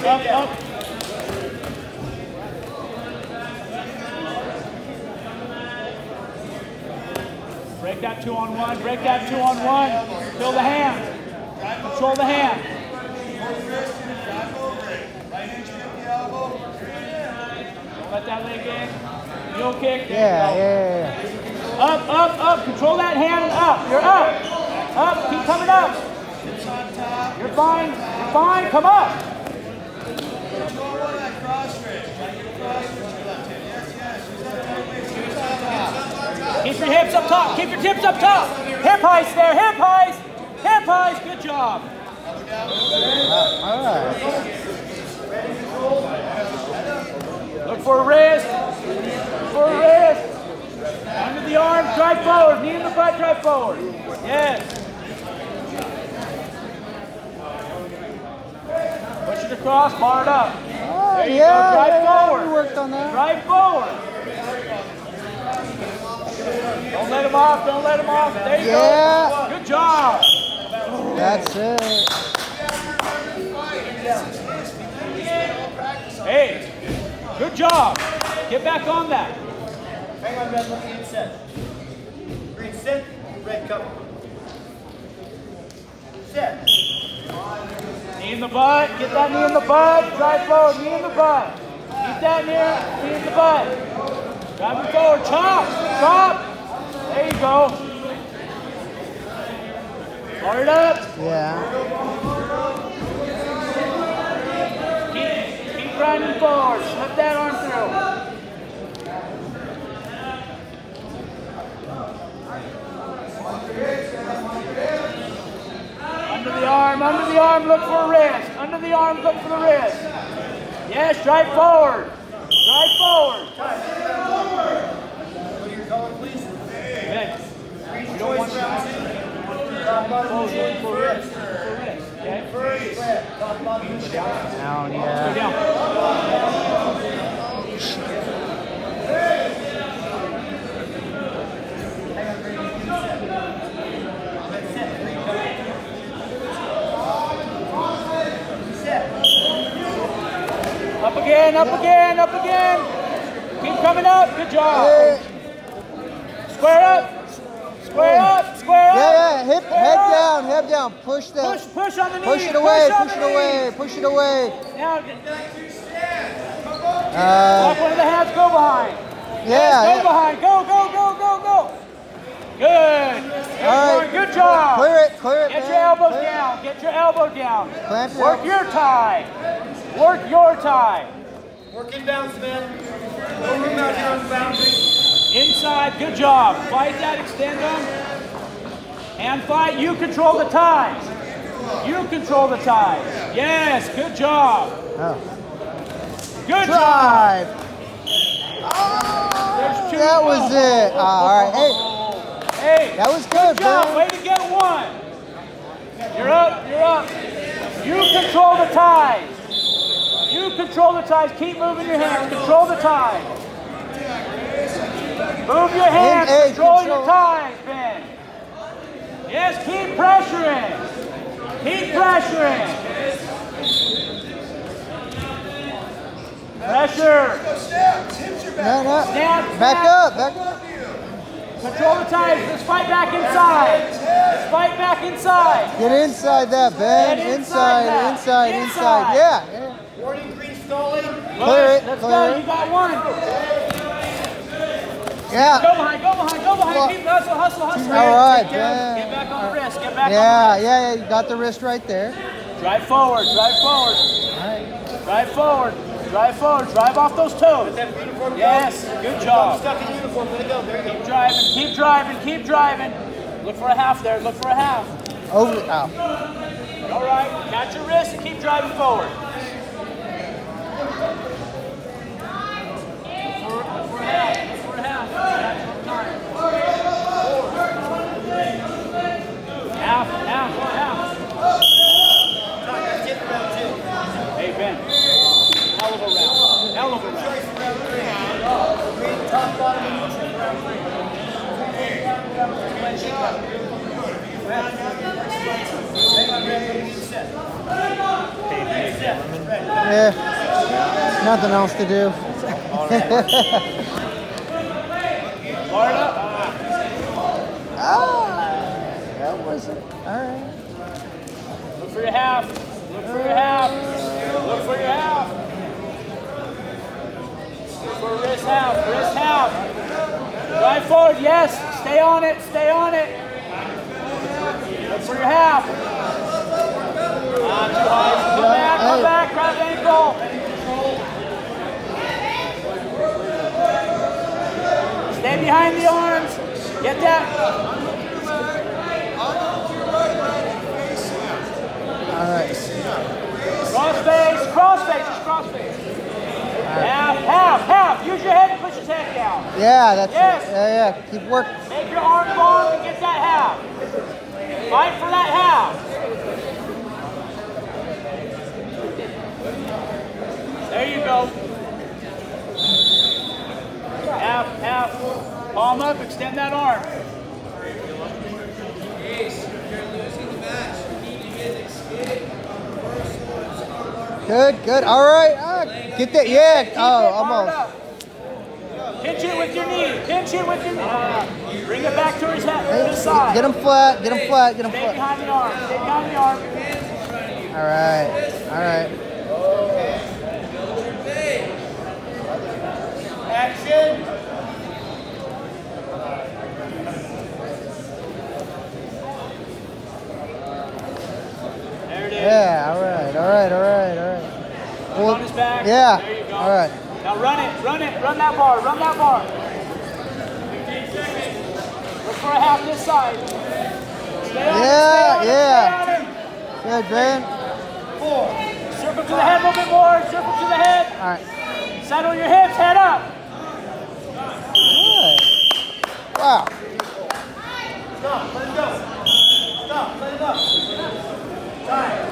Up, up. Break that two on one. Break that two on one. Fill the hand. Control the hand. Let that leg in. Heel kick. Yeah, yeah, yeah. Up, up, up. Control that hand and up. You're up. Up. Keep coming up. You're fine. You're fine. Come up. Keep your hips up top. Keep your hips up top. Hip heist there. Hip heist. Hip heist. Good job. All right. Look for a wrist. Look for a wrist. Under the arm. Drive forward. Knee in the butt. Drive forward. Yes. Push it across. Bar it up. Oh, There you yeah, go. Drive yeah, forward. Worked on that. Drive forward. Don't let him off. Don't let him off. There you Yeah. go. Good job. That's it. Hey, good job. Get back on that. Hang on, red, let me set. Green, set, Red, cover. Set. Knee in the butt. Get that knee in the butt. Drive forward. Knee in the butt. Keep that knee, knee in the butt. Drive it forward. Chop. Chop. There you go. Bar it up. Yeah. Keep, keep grinding forward. Slip that arm through. Under the arm, under the arm, look for a wrist. Under the arm, look for the wrist. Yes, drive forward. Drive forward. What are your color, please? Good. Green, You don't want choice round two. Top, bottom, Oh, chin, look for a wrist. first. Look for a wrist. Okay? First, red. Top, bottom, chin. Down, Go yeah. down. Hang on, green, green, set. Red, set. Green, cover. Set. Up again, up again, up again. Keep coming up. Good job. Hey. Square up. Square up. Square up. Yeah, yeah. Hip, head down, head down. Push the, Push, push on the knee. push it away, on push it knee. away, push it away. Now, get- Uh, walk one of the hands, go behind. yeah, Yes, go yeah. behind. Go, go, go, go, go. Good. All right. Good job. Clear it, clear it, Get man. your elbow Clear it. down. Get your elbow down. Clamp Work up. your tie. Work your tie. Work inbounds, man. No room out here on the boundary. Inside, good job. Fight that extendum. And fight, you control the ties. You control the ties. Yes, good job. Oh. Good job. Drive. Ah, two. That was it. Ah, all right. Hey, Hey, that was good, good job. man. Way to get one. You're up, you're up. You control the ties. You control the ties. Keep moving your hands. Control the ties. Move your hands. control, control. your ties. Yes, keep pressuring. Keep pressuring. Pressure. No, no. Snap, Back up, back up. Control the ties. Let's fight back inside. Let's fight back inside. Get inside that, Ben. Inside Inside, that. inside, Inside. inside. Yeah. yeah. Warning, green stalling. Clear it, Let's clear go. it. You got one. Yeah. Go behind. Go behind. Go behind. Well, Keep hustle, hustle, hustle. All right, Get down. Get back on the wrist. Get back Yeah, on yeah, yeah. You got the wrist right there. Drive forward. Drive forward. All right. Drive forward. Drive forward. Drive off those toes. That uniform go. Yes. Good job. stuck in uniform. Let it go. There you go. Keep driving. Keep driving. Keep driving. Look for a half there. Look for a half. Over. Out. All right. Catch your wrist and keep driving forward. Look for, look for a half. Look for a half. Catch one time. Half, half, half. Time, that's it, round two. Hey, Ben. Hell of a round. Hell of a round. Choice for round three. Green, top, bottom, and neutral for round three. Hang on, red, let me get set. Set, red. Yeah. Nothing else to do. Ah, that wasn't. All right. Look for your half. Look for your half. Look for your half. Look for wrist half. Wrist half. Drive forward. Yes. Stay on it. Stay on it. Look for your half. Not too high. Come back. Come back. Grab ankle. Stay behind the arms. Get that. All right. Cross face, cross face, just cross face. Half, half, half. Use your head and push his head down. Yeah, that's Yes. it. Yeah, yeah. Keep working. Make your arm long and get that half. Fight for that half. There you go. Half, half. Palm up, extend that arm. Good, good. All right. Ah, get that. Yeah. Oh, almost. Pinch it with your knee. Pinch it with your knee. Uh, bring it back to his head, to his side. Get him flat. Get him flat. Get him Stay flat. behind the arm. Stay behind the arm. All right. All right. Action. There it is. Yeah. All right. All right. All right. All right. Well, on his back. Yeah. There you go. All right. Now run it, run it, run that bar, run that bar. 15 seconds. Look for a half this side. Stay on Yeah, it, stay on yeah. It, stay on it. Good, man. Circle to the head a little bit more, circle to the head. All right. Settle your hips, head up. Good. Wow. Stop, let it go. Stop, let it go. Time.